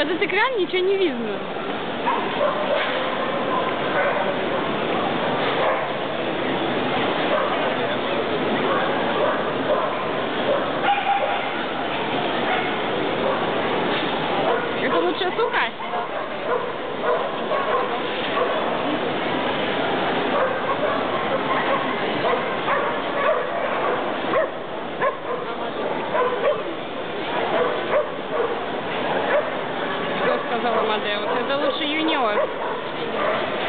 этот экран ничего не видно. Это лучшая сука? Сказала Мадеус? Это лучше юниор.